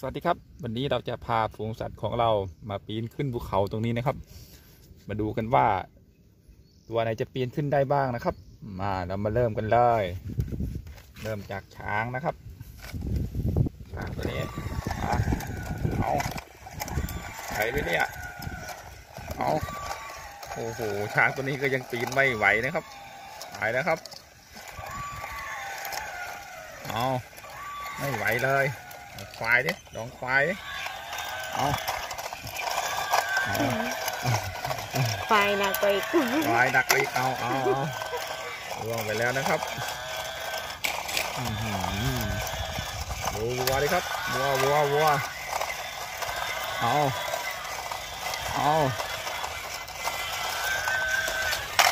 สวัสดีครับ วันนี้เราจะพาฝูงสัตว์ของเรามาปีนขึ้นภูเขาตรงนี้นะครับ มาดูกันว่า ตัวไหนจะปีนขึ้นได้บ้างนะครับ มาเรามาเริ่มกันเลย เริ่มจากช้างนะครับช้างตัวนี้เอาไหวไหมเนี่ยเอาโอ้โหช้างตัวนี้ก็ยังปีนไม่ไหวนะครับไหวแล้วครับเอาไม่ไหวเลย ควายดิลองควายดิเอาเอาไฟนะก็อีกควายดักอีกเอาเอาเอาล่วงไปแล้วนะครับอื้อหือดูวัวดิครับวัววัววัวเอาเอา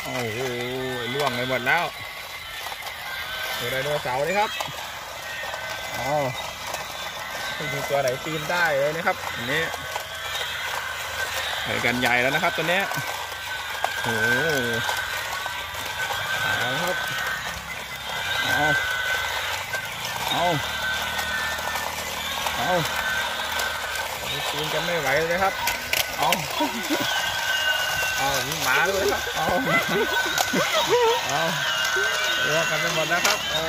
โอ้โหล่วงไปหมดแล้วดูไดโนเสาร์ดิครับเอา ไม่มีตัวไหนปีนได้เลยนะครับอันนี้ไปกันใหญ่แล้วนะครับตัวนี้โอ้โหเอาครับเอาเอาเอาปีนกันไม่ไหวเลยครับเอาเอามีหมาด้วยครับเอาเอารวมกันไปหมดแล้วครับโอ้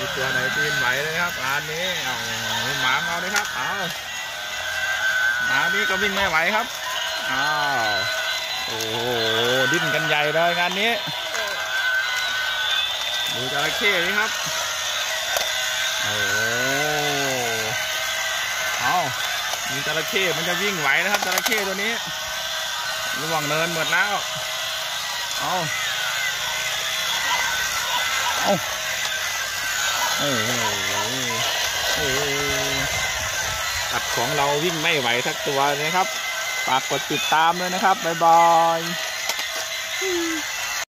มีตัวไหนปีนไหวเลยครับร้านนี้เอาหมาเอาเลยครับเอาหมานี้ก็วิ่งไม่ไหวครับอ้าวโอ้โหดิ้นกันใหญ่เลยงานนี้ดูจระเข้นี่ครับโอ้เอามีจระเข้มันจะวิ่งไหวนะครับจระเข้ตัวนี้ระว่างเนินหมดแล้วเอาเอา โอ้โหตัดของเราวิ่งไม่ไหวสักตัวนะครับฝากกดติดตามด้วยนะครับ บ๊ายบาย